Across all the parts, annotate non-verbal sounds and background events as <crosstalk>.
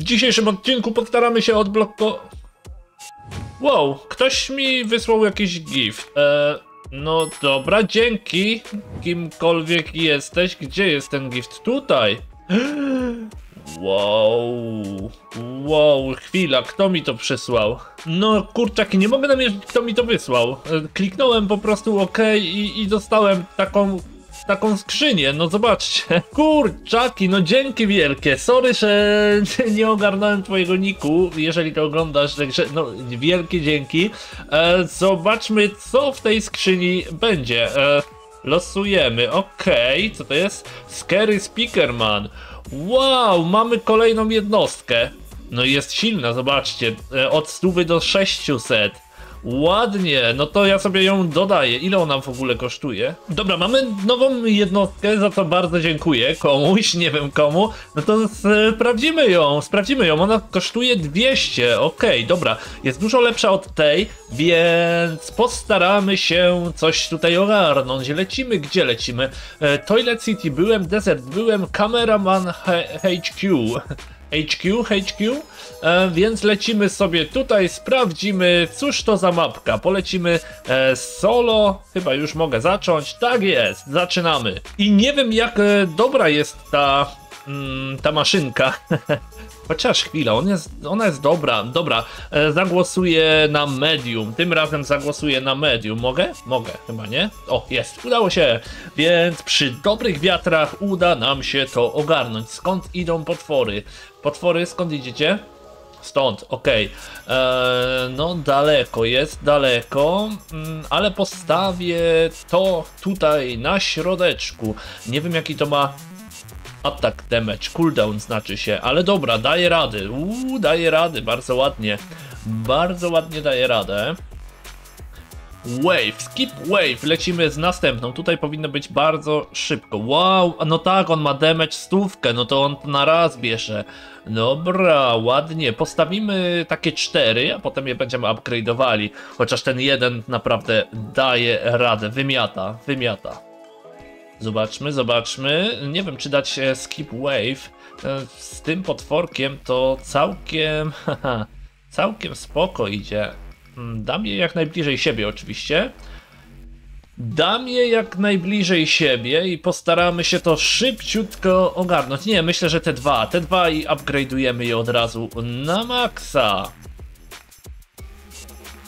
W dzisiejszym odcinku postaramy się odblokować... Wow, ktoś mi wysłał jakiś gift. E, no dobra, dzięki. Kimkolwiek jesteś. Gdzie jest ten gift? Tutaj. Wow, wow, chwila, kto mi to przysłał? No kurczaki, nie mogę namierzyć, kto mi to wysłał. E, Kliknąłem po prostu OK i, i dostałem taką taką skrzynię, no zobaczcie. <laughs> Kurczaki, no dzięki wielkie. Sorry, że <laughs> nie ogarnąłem twojego niku, jeżeli to oglądasz, także no wielkie dzięki. E, zobaczmy, co w tej skrzyni będzie. E, losujemy, okej, co to jest? Scary Speakerman. Wow, mamy kolejną jednostkę. No jest silna, zobaczcie, e, od 100 do 600. Ładnie, no to ja sobie ją dodaję. Ile ona w ogóle kosztuje? Dobra, mamy nową jednostkę, za co bardzo dziękuję komuś, <laughs> nie wiem komu. No to sprawdzimy ją, sprawdzimy ją. Ona kosztuje 200, okej, dobra. Jest dużo lepsza od tej, więc postaramy się coś tutaj ogarnąć. Lecimy, gdzie lecimy? E, Toilet City byłem, Desert byłem, Cameraman H HQ. <laughs> HQ, HQ, e, więc lecimy sobie tutaj, sprawdzimy, cóż to za mapka. Polecimy e, solo, chyba już mogę zacząć. Tak jest, zaczynamy. I nie wiem, jak e, dobra jest ta, mm, ta maszynka. <laughs> Chociaż chwila, on jest, ona jest dobra. Dobra, e, zagłosuję na medium. Tym razem zagłosuję na medium. Mogę? Mogę, chyba nie? O, jest, udało się. Więc przy dobrych wiatrach uda nam się to ogarnąć. Skąd idą potwory? Potwory, skąd idziecie? Stąd, okej. Eee, No, daleko jest, daleko, mm, ale postawię to tutaj na środeczku. Nie wiem, jaki to ma attack damage, cooldown znaczy się, ale dobra, daje rady. Uuu, daje rady, bardzo ładnie. Bardzo ładnie daje radę. Wave, skip wave, lecimy z następną. Tutaj powinno być bardzo szybko. Wow, no tak, on ma damage stówkę, no to on na raz bierze. Dobra, ładnie. Postawimy takie cztery, a potem je będziemy upgrade'owali. Chociaż ten jeden naprawdę daje radę, wymiata, wymiata. Zobaczmy, zobaczmy. Nie wiem, czy dać e, skip wave. E, Z tym potworkiem to całkiem, <laughs> haha, całkiem spoko idzie. Mm, Dam je jak najbliżej siebie oczywiście. Dam je jak najbliżej siebie i postaramy się to szybciutko ogarnąć. Nie, myślę, że te dwa, te dwa i upgrade'ujemy je od razu na maksa.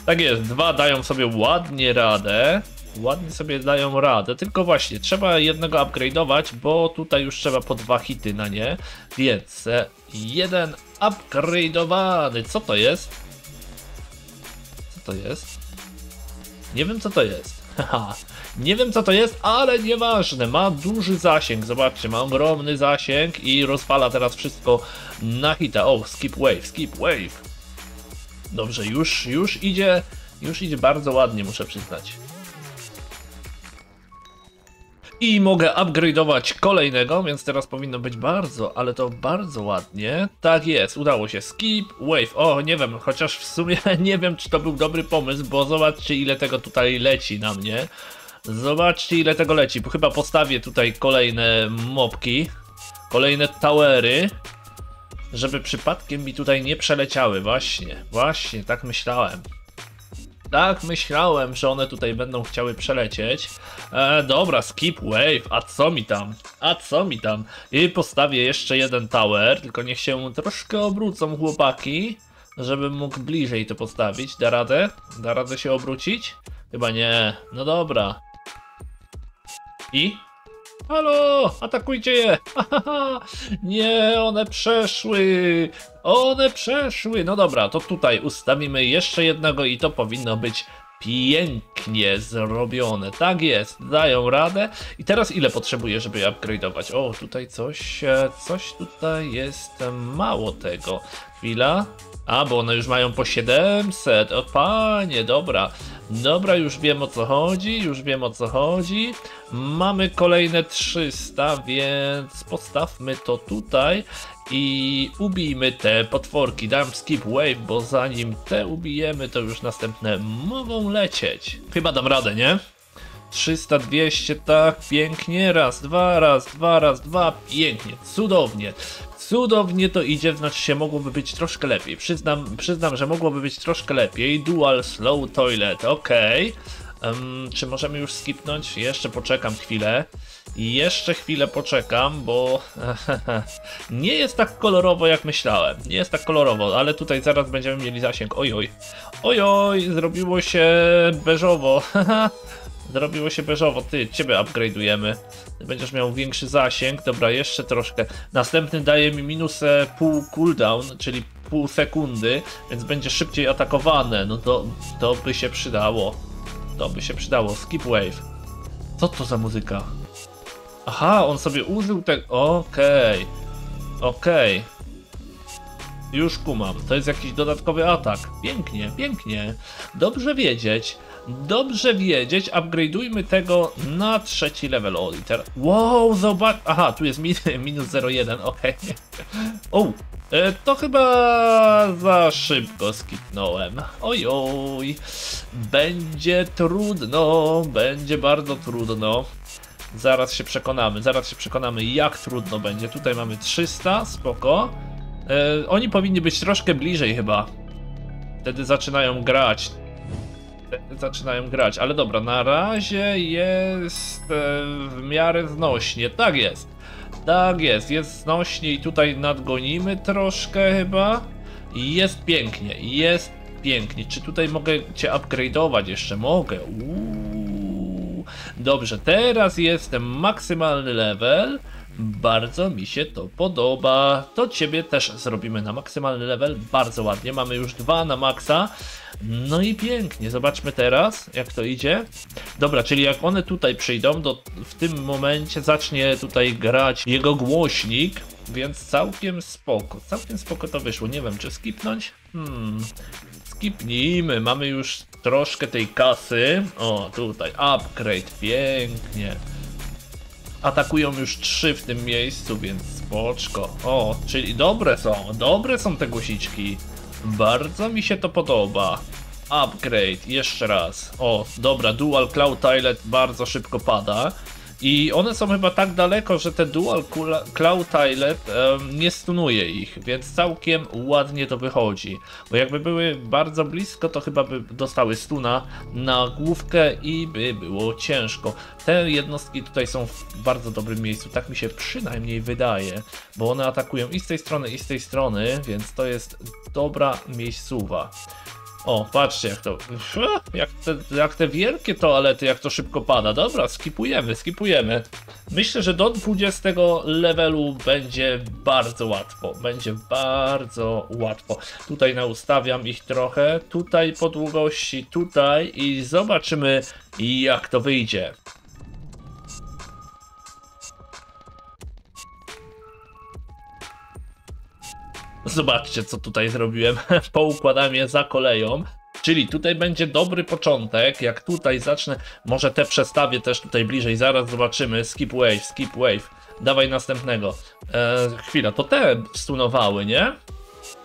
Tak jest, dwa dają sobie ładnie radę. Ładnie sobie dają radę, tylko właśnie trzeba jednego upgrade'ować, bo tutaj już trzeba po dwa hity na nie. Więc e, jeden upgrade'owany. Co to jest? To jest? Nie wiem co to jest. <laughs> Nie wiem co to jest, ale nieważne. Ma duży zasięg. Zobaczcie, ma ogromny zasięg i rozpala teraz wszystko na hita. O, skip wave, skip wave. Dobrze, już, już idzie, już idzie bardzo ładnie, muszę przyznać. I mogę upgrade'ować kolejnego, więc teraz powinno być bardzo, ale to bardzo ładnie. Tak jest, udało się. Skip, wave. O, nie wiem, chociaż w sumie <laughs> nie wiem, czy to był dobry pomysł, bo zobaczcie, ile tego tutaj leci na mnie. Zobaczcie, ile tego leci. Bo Chyba postawię tutaj kolejne mopki, kolejne towery, żeby przypadkiem mi tutaj nie przeleciały. Właśnie, właśnie, tak myślałem. Tak myślałem, że one tutaj będą chciały przelecieć. E, dobra, skip wave, a co mi tam? A co mi tam? I postawię jeszcze jeden tower, tylko niech się troszkę obrócą chłopaki, żebym mógł bliżej to postawić. Da radę? Da radę się obrócić? Chyba nie. No dobra. I? Halo, atakujcie je! <laughs> Nie, one przeszły! One przeszły! No dobra, to tutaj ustawimy jeszcze jednego i to powinno być pięknie zrobione. Tak jest, dają radę. I teraz ile potrzebuję, żeby je upgrade'ować? O, tutaj coś, e, coś tutaj jest mało tego. Chwila. A, bo one już mają po 700. O panie, dobra. Dobra, już wiem o co chodzi, już wiem o co chodzi. Mamy kolejne 300, więc postawmy to tutaj i ubijmy te potworki. Dam skip wave, bo zanim te ubijemy, to już następne mogą lecieć. Chyba dam radę, nie? 300, 200, tak, pięknie, raz, dwa, raz, dwa, raz, dwa, pięknie, cudownie. Cudownie to idzie, znaczy się mogłoby być troszkę lepiej. Przyznam, przyznam, że mogłoby być troszkę lepiej. Dual Slow Toilet, ok. Um, czy możemy już skipnąć? Jeszcze poczekam chwilę. Jeszcze chwilę poczekam, bo <laughs> nie jest tak kolorowo jak myślałem. Nie jest tak kolorowo, ale tutaj zaraz będziemy mieli zasięg. Ojoj. Ojoj, zrobiło się beżowo. <laughs> Zrobiło się beżowo. Ty, ciebie upgrade'ujemy. Będziesz miał większy zasięg. Dobra, jeszcze troszkę. Następny daje mi minus e, pół cooldown, czyli pół sekundy, więc będzie szybciej atakowane. No to, to by się przydało. To by się przydało. Skip wave. Co to za muzyka? Aha, on sobie użył tego. Okej. Okay. Okej. Okay. Już kumam. To jest jakiś dodatkowy atak. Pięknie, pięknie. Dobrze wiedzieć. Dobrze wiedzieć, upgrade'ujmy tego na trzeci level. Liter. Wow, zobacz. Aha, tu jest min <laughs> minus 0,1, okej. Okay. <laughs> O, e, to chyba za szybko skipnąłem. Oj. Będzie trudno, będzie bardzo trudno. Zaraz się przekonamy, zaraz się przekonamy jak trudno będzie. Tutaj mamy 300, spoko. E, oni powinni być troszkę bliżej chyba. Wtedy zaczynają grać zaczynają grać. Ale dobra, na razie jest e, w miarę znośnie. Tak jest. Tak jest, jest znośnie i tutaj nadgonimy troszkę chyba. Jest pięknie, jest pięknie. Czy tutaj mogę cię upgrade'ować jeszcze? Mogę. Uuu. Dobrze, teraz jestem maksymalny level. Bardzo mi się to podoba. To ciebie też zrobimy na maksymalny level. Bardzo ładnie. Mamy już dwa na maksa. No i pięknie. Zobaczmy teraz, jak to idzie. Dobra, czyli jak one tutaj przyjdą, to w tym momencie zacznie tutaj grać jego głośnik. Więc całkiem spoko. Całkiem spoko to wyszło. Nie wiem, czy skipnąć? Hmm. Skipnijmy. Mamy już troszkę tej kasy. O, tutaj upgrade. Pięknie. Atakują już trzy w tym miejscu, więc spoczko. O, czyli dobre są, dobre są te guziczki. Bardzo mi się to podoba. Upgrade, jeszcze raz. O, dobra, Dual Cloud Tilet bardzo szybko pada. I one są chyba tak daleko, że te Dual Cloud Tilet um, nie stunuje ich, więc całkiem ładnie to wychodzi. Bo jakby były bardzo blisko, to chyba by dostały stuna na główkę i by było ciężko. Te jednostki tutaj są w bardzo dobrym miejscu, tak mi się przynajmniej wydaje, bo one atakują i z tej strony, i z tej strony, więc to jest dobra miejscowa. O, patrzcie jak to. Jak te, jak te wielkie toalety, jak to szybko pada. Dobra, skipujemy, skipujemy. Myślę, że do 20 levelu będzie bardzo łatwo. Będzie bardzo łatwo. Tutaj naustawiam ich trochę. Tutaj po długości, tutaj i zobaczymy jak to wyjdzie. Zobaczcie, co tutaj zrobiłem. <laughs> Poukładam je za koleją. Czyli tutaj będzie dobry początek. Jak tutaj zacznę, może te przestawię też tutaj bliżej. Zaraz zobaczymy. Skip wave, skip wave. Dawaj następnego. Eee, chwila, to te stunowały, nie?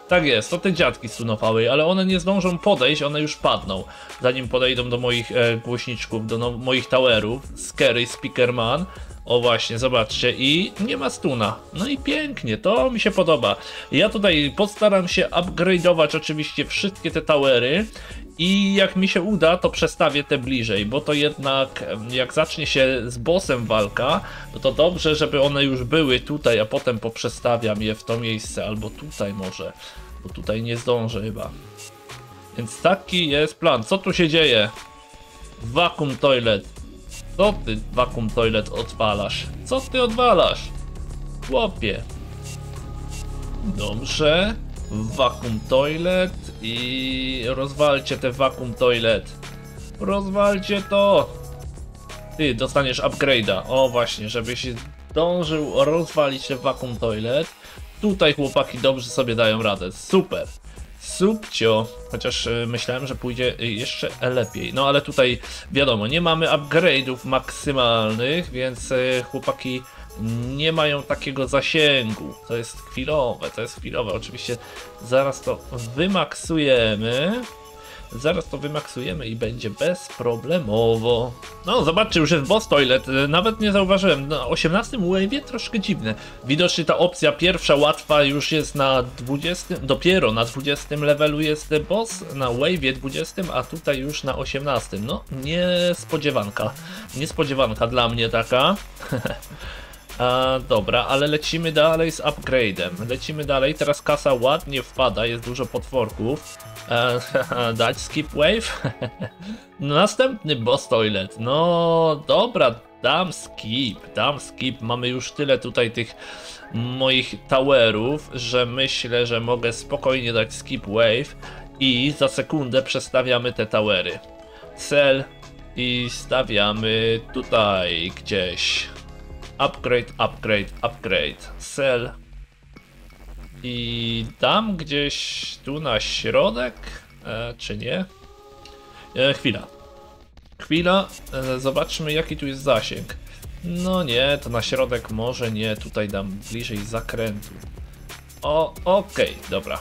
Tak jest, to te dziadki stunowały, ale one nie zdążą podejść, one już padną. Zanim podejdą do moich e, głośniczków, do no, moich towerów. Scary Speakerman. O właśnie, zobaczcie, i nie ma stuna. No i pięknie, to mi się podoba. Ja tutaj postaram się upgrade'ować oczywiście wszystkie te towery i jak mi się uda, to przestawię te bliżej, bo to jednak jak zacznie się z bossem walka, no to dobrze, żeby one już były tutaj, a potem poprzestawiam je w to miejsce, albo tutaj może, bo tutaj nie zdążę chyba. Więc taki jest plan. Co tu się dzieje? Vacuum toilet. Co ty vacuum toilet odpalasz? Co ty odwalasz? Chłopie. Dobrze. Vacuum toilet i rozwalcie te vacuum toilet. Rozwalcie to. Ty dostaniesz upgrade'a. O właśnie, żebyś zdążył rozwalić się vacuum toilet. Tutaj chłopaki dobrze sobie dają radę. Super. Subcio, chociaż e, myślałem, że pójdzie jeszcze lepiej. No ale tutaj wiadomo, nie mamy upgrade'ów maksymalnych, więc e, chłopaki nie mają takiego zasięgu. To jest chwilowe, to jest chwilowe. Oczywiście zaraz to wymaksujemy. Zaraz to wymaksujemy i będzie bezproblemowo. No, zobaczcie, już jest boss toilet. E, Nawet nie zauważyłem. Na 18 wave'ie troszkę dziwne. Widocznie ta opcja pierwsza łatwa już jest na 20. Dopiero na 20 levelu jest boss. Na wave'ie 20, a tutaj już na 18. No, niespodziewanka. Niespodziewanka dla mnie taka. <laughs> A, dobra, ale lecimy dalej z upgrade'em. Lecimy dalej, teraz kasa ładnie wpada, jest dużo potworków. E, <laughs> dać skip wave? <laughs> Następny boss toilet. No dobra, dam skip, dam skip. Mamy już tyle tutaj tych moich towerów, że myślę, że mogę spokojnie dać skip wave i za sekundę przestawiamy te towery. Cel i stawiamy tutaj gdzieś. Upgrade, upgrade, upgrade. Sell. I dam gdzieś tu na środek, e, czy nie? E, chwila. Chwila, e, zobaczmy jaki tu jest zasięg. No nie, to na środek może nie, tutaj dam bliżej zakrętu. O, okej, dobra.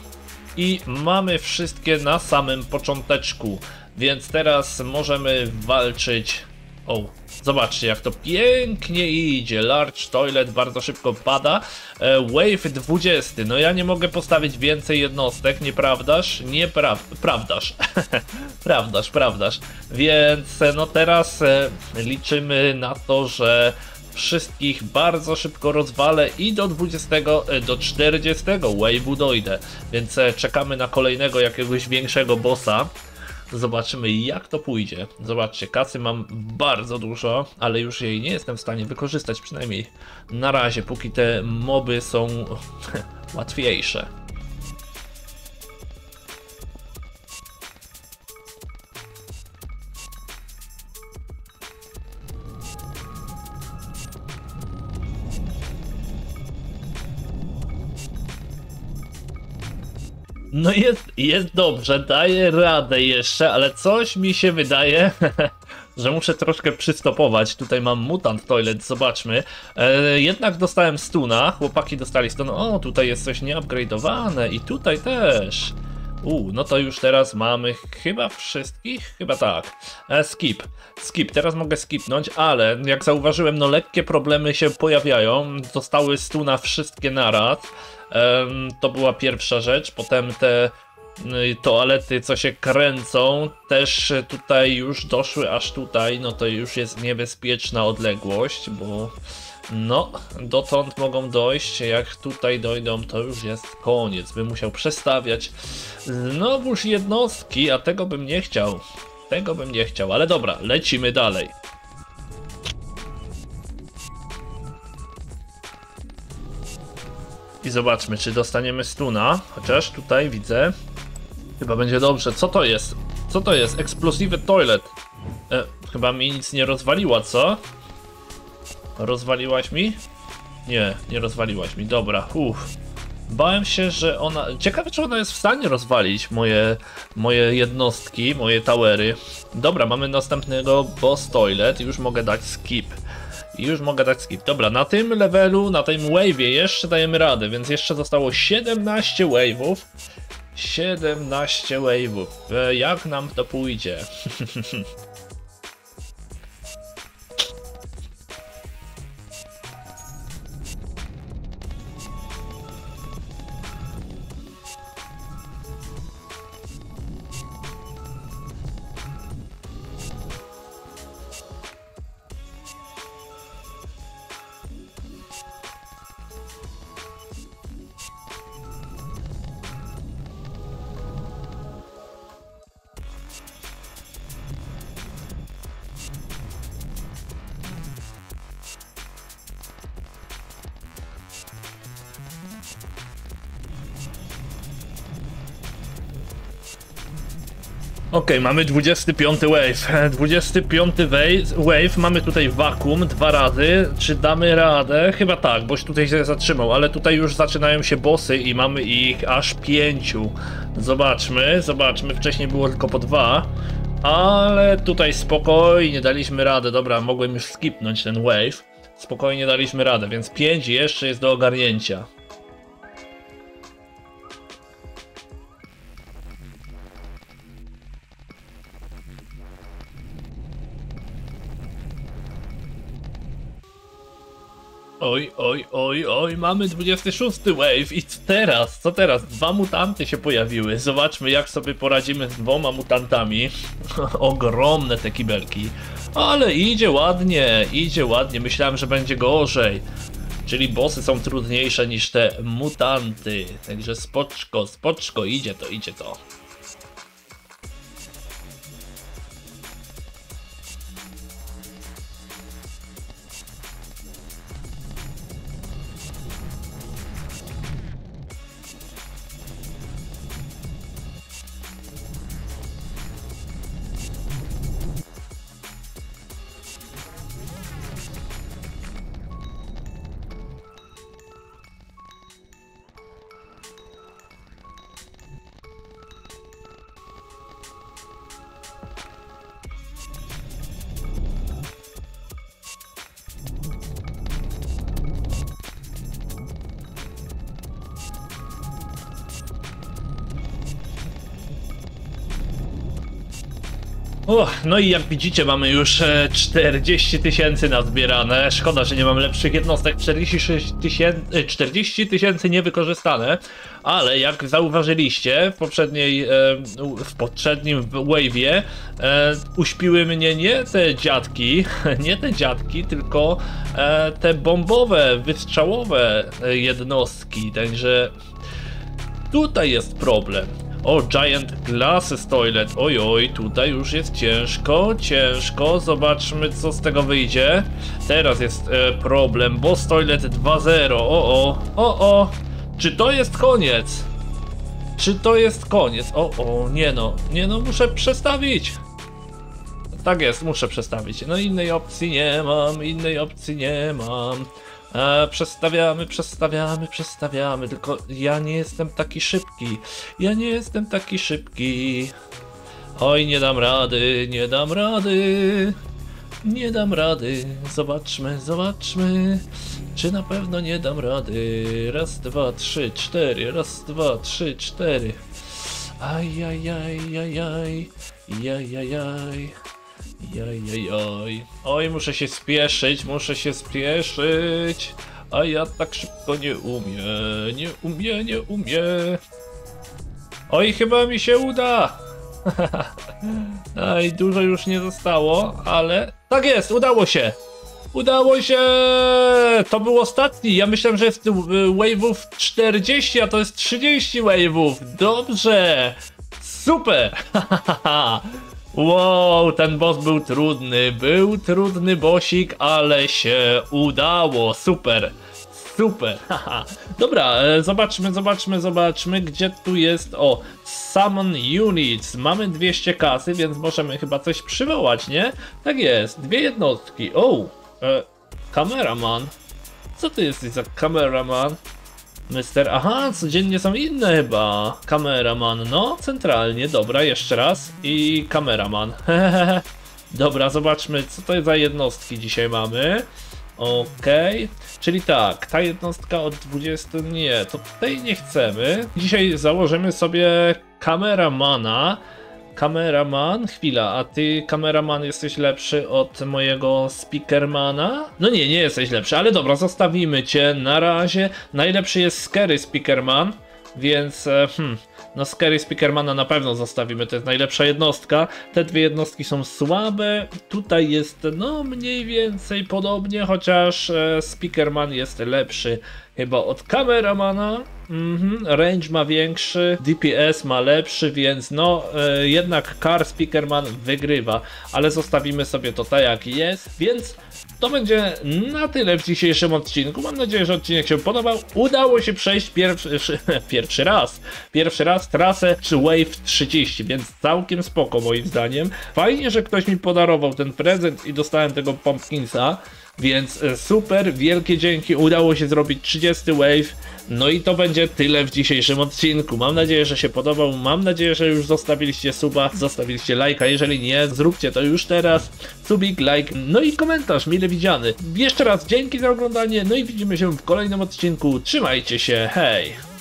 I mamy wszystkie na samym począteczku, więc teraz możemy walczyć o, zobaczcie jak to pięknie idzie. Large Toilet bardzo szybko pada. E, wave 20. No ja nie mogę postawić więcej jednostek, nieprawdaż? Nieprawdaż. <laughs> prawdaż, prawdaż. Więc e, no teraz e, liczymy na to, że wszystkich bardzo szybko rozwalę i do 20, e, do 40 wave'u dojdę. Więc czekamy na kolejnego jakiegoś większego bossa. Zobaczymy jak to pójdzie. Zobaczcie, kasy mam bardzo dużo, ale już jej nie jestem w stanie wykorzystać, przynajmniej na razie, póki te moby są <laughs> łatwiejsze. No jest, jest dobrze, daję radę jeszcze, ale coś mi się wydaje, <laughs> że muszę troszkę przystopować. Tutaj mam mutant toilet, zobaczmy. E, jednak dostałem stuna, chłopaki dostali stun. O, tutaj jest coś nieupgrade'owane i tutaj też. U, no to już teraz mamy chyba wszystkich? Chyba tak. E, skip. Skip, teraz mogę skipnąć, ale jak zauważyłem, no lekkie problemy się pojawiają. Zostały stuna wszystkie naraz. To była pierwsza rzecz. Potem te y, toalety, co się kręcą, też tutaj już doszły aż tutaj. No to już jest niebezpieczna odległość, bo no, dotąd mogą dojść. Jak tutaj dojdą, to już jest koniec. Bym musiał przestawiać znowuż jednostki, a tego bym nie chciał. Tego bym nie chciał, ale dobra, lecimy dalej. I zobaczmy, czy dostaniemy stuna. Chociaż tutaj widzę. Chyba będzie dobrze. Co to jest? Co to jest? Explosive Toilet. E, chyba mi nic nie rozwaliła, co? Rozwaliłaś mi? Nie, nie rozwaliłaś mi. Dobra, uff. Bałem się, że ona... Ciekawe, czy ona jest w stanie rozwalić moje, moje jednostki, moje towery. Dobra, mamy następnego boss toilet. Już mogę dać skip. Już mogę dać skip. Dobra, na tym levelu, na tym wave'ie jeszcze dajemy radę, więc jeszcze zostało 17 wave'ów. 17 wave'ów. E, jak nam to pójdzie? <laughs> Ok, mamy 25 wave. <laughs> 25 wave, wave, mamy tutaj wakum dwa razy. Czy damy radę? Chyba tak, boś tutaj się zatrzymał, ale tutaj już zaczynają się bossy i mamy ich aż pięciu. Zobaczmy, zobaczmy, wcześniej było tylko po dwa. Ale tutaj spokojnie daliśmy radę. Dobra, mogłem już skipnąć ten wave. Spokojnie daliśmy radę, więc 5 jeszcze jest do ogarnięcia. Oj, oj, oj, oj, mamy 26 wave i teraz? Co teraz? Dwa mutanty się pojawiły. Zobaczmy jak sobie poradzimy z dwoma mutantami. <laughs> Ogromne te kibelki. Ale idzie ładnie, idzie ładnie. Myślałem, że będzie gorzej. Czyli bossy są trudniejsze niż te mutanty. Także spoczko, spoczko, idzie to, idzie to. Uch, no i jak widzicie mamy już e, 40 tysięcy nazbierane. Szkoda, że nie mam lepszych jednostek. 46 tysięcy, 40 tysięcy niewykorzystane. Ale jak zauważyliście w poprzedniej, e, w poprzednim wave'ie e, uśpiły mnie nie te dziadki, <laughs> nie te dziadki, tylko e, te bombowe, wystrzałowe e, jednostki. Także tutaj jest problem. O, Giant Glasses Toilet. Oj, oj, tutaj już jest ciężko, ciężko. Zobaczmy, co z tego wyjdzie. Teraz jest e, problem. Boss Toilet 2.0. O, o, o, o. Czy to jest koniec? Czy to jest koniec? O, o, nie no, nie no, muszę przestawić. Tak jest, muszę przestawić. No innej opcji nie mam, innej opcji nie mam. E, przestawiamy, przestawiamy, przestawiamy, tylko ja nie jestem taki szybki. Ja nie jestem taki szybki. Oj, nie dam rady, nie dam rady. Nie dam rady. Zobaczmy, zobaczmy. Czy na pewno nie dam rady? Raz, dwa, trzy, cztery. Raz, dwa, trzy, cztery. Ajajajajaj. Jajajaj. Jajajaj. Oj, muszę się spieszyć, muszę się spieszyć. A ja tak szybko nie umiem. Nie umiem, nie umiem. Oj, chyba mi się uda. <laughs> Aj, dużo już nie zostało, ale tak jest, udało się. Udało się! To był ostatni. Ja myślałem, że jest y, wave'ów 40, a to jest 30 wave'ów. Dobrze! Super! <laughs> Wow, ten boss był trudny, był trudny bossik, ale się udało, super, super, <laughs> haha. Dobra, e, zobaczmy, zobaczmy, zobaczmy, gdzie tu jest, o, Summon Units, mamy 200 kasy, więc możemy chyba coś przywołać, nie? Tak jest, dwie jednostki, o, e, kameraman, co ty jesteś za kameraman? Mister, aha, codziennie są inne chyba. Kameraman, no, centralnie, dobra, jeszcze raz. I kameraman, hehehe. <laughs> Dobra, zobaczmy, co to za jednostki dzisiaj mamy. Okej, okay. czyli tak, ta jednostka od 20, nie, to tej nie chcemy. Dzisiaj założymy sobie kameramana. Kameraman, chwila, a ty kameraman jesteś lepszy od mojego speakermana? No nie, nie jesteś lepszy, ale dobra, zostawimy cię na razie. Najlepszy jest Scary Speakerman, więc e, hmm, no Scary Speakermana na pewno zostawimy, to jest najlepsza jednostka. Te dwie jednostki są słabe, tutaj jest no mniej więcej podobnie, chociaż e, Speakerman jest lepszy chyba od kameramana. Mhm, range ma większy, DPS ma lepszy, więc no e, jednak Car Speakerman wygrywa, ale zostawimy sobie to tak jak jest, więc to będzie na tyle w dzisiejszym odcinku. Mam nadzieję, że odcinek się podobał. Udało się przejść pierwszy, <laughs> pierwszy raz, pierwszy raz trasę czy Wave 30, więc całkiem spoko moim zdaniem. Fajnie, że ktoś mi podarował ten prezent i dostałem tego Pumpkinsa. Więc e, super, wielkie dzięki, udało się zrobić 30 wave. No i to będzie tyle w dzisiejszym odcinku. Mam nadzieję, że się podobał. Mam nadzieję, że już zostawiliście suba, zostawiliście lajka. Jeżeli nie, zróbcie to już teraz. Subik, like, no i komentarz mile widziany. Jeszcze raz dzięki za oglądanie. No i widzimy się w kolejnym odcinku. Trzymajcie się, hej!